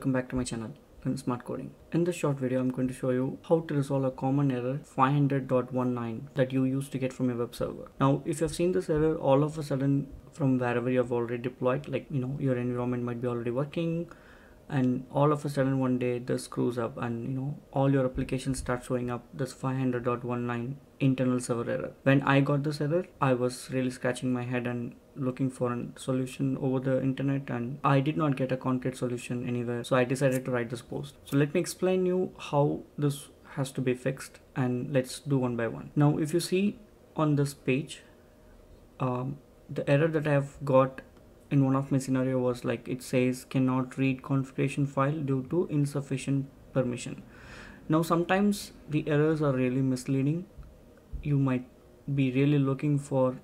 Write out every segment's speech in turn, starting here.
welcome back to my channel in smart coding. In this short video i'm going to show you how to resolve a common error 500.19 that you used to get from your web server. Now if you've seen this error all of a sudden from wherever you have already deployed like you know your environment might be already working and all of a sudden one day this screws up and you know all your applications start showing up this 500.19 internal server error. When i got this error i was really scratching my head and looking for a solution over the internet and i did not get a concrete solution anywhere so i decided to write this post. So let me explain you how this has to be fixed and let's do one by one. Now if you see on this page um, the error that i have got in one of my scenario was like it says cannot read configuration file due to insufficient permission. Now sometimes the errors are really misleading. You might be really looking for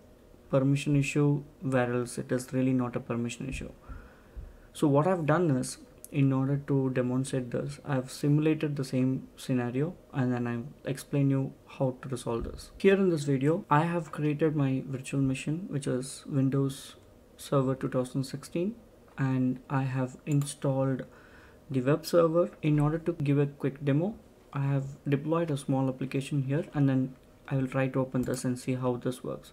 permission issue whereas it is really not a permission issue. So what I've done is in order to demonstrate this I've simulated the same scenario and then I've explained you how to resolve this. Here in this video I have created my virtual machine which is Windows Server 2016 and I have installed the web server. In order to give a quick demo I have deployed a small application here and then I will try to open this and see how this works.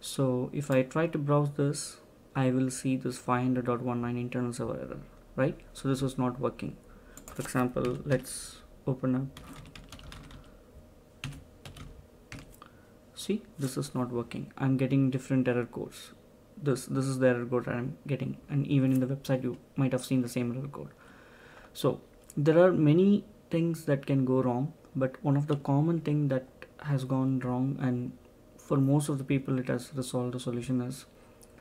So if I try to browse this I will see this 500.19 internal server error right? So this was not working. For example let's open up. See this is not working. I'm getting different error codes this this is the error code I'm getting and even in the website you might have seen the same error code so there are many things that can go wrong but one of the common thing that has gone wrong and for most of the people it has resolved the solution is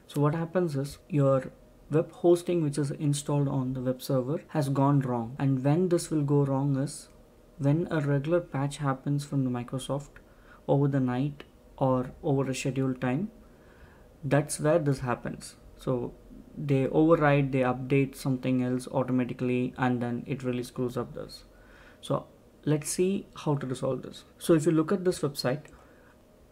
so what happens is your web hosting which is installed on the web server has gone wrong. And when this will go wrong is when a regular patch happens from the Microsoft over the night or over a scheduled time that's where this happens. So they override they update something else automatically and then it really screws up this. So let's see how to resolve this. So if you look at this website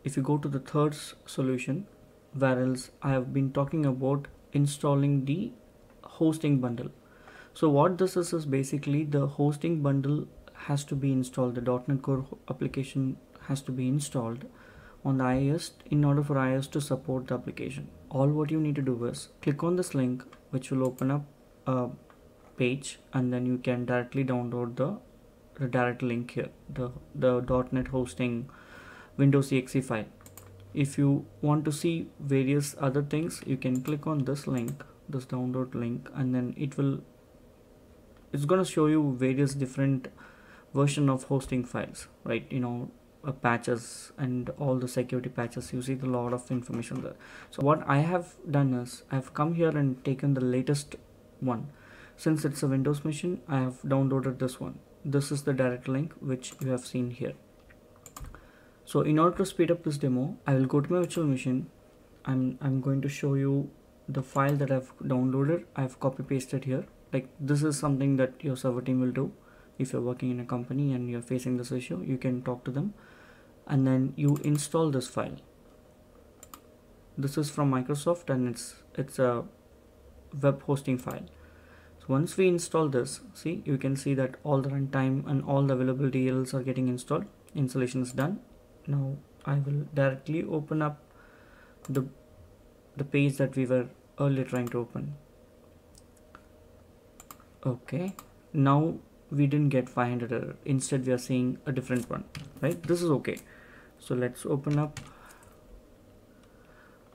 if you go to the third solution where else I have been talking about installing the hosting bundle. So what this is is basically the hosting bundle has to be installed the .NET Core application has to be installed on the IIS in order for IIS to support the application. All what you need to do is click on this link which will open up a page and then you can directly download the, the direct link here the, the .NET hosting Windows exe file. If you want to see various other things you can click on this link this download link and then it will it's gonna show you various different version of hosting files right you know uh, patches and all the security patches you see a lot of information there. So what I have done is I've come here and taken the latest one. Since it's a Windows machine I have downloaded this one. This is the direct link which you have seen here. So in order to speed up this demo I will go to my virtual machine. I'm, I'm going to show you the file that I've downloaded. I've copy pasted here. Like this is something that your server team will do. If you're working in a company and you're facing this issue you can talk to them and then you install this file. This is from Microsoft and it's it's a web hosting file. So once we install this see you can see that all the runtime and all the available DLLs are getting installed. Installation is done. Now I will directly open up the the page that we were earlier trying to open. Okay. Now we didn't get 500 error. Instead we are seeing a different one right? This is okay so let's open up.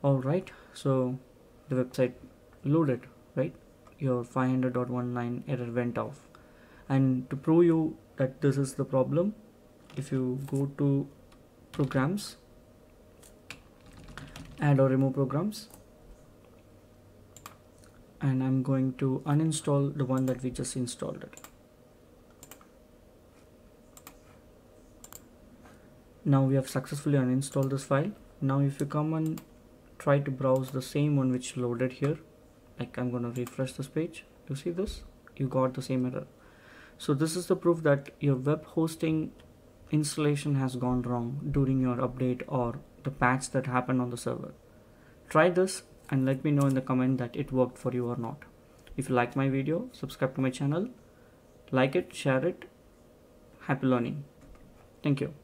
All right so the website loaded right? Your 500.19 error went off. And to prove you that this is the problem if you go to programs add or remove programs and I'm going to uninstall the one that we just installed it now we have successfully uninstalled this file. Now if you come and try to browse the same one which loaded here like I'm gonna refresh this page. You see this? You got the same error. So this is the proof that your web hosting installation has gone wrong during your update or the patch that happened on the server. Try this and let me know in the comment that it worked for you or not. If you like my video subscribe to my channel like it share it. Happy learning. Thank you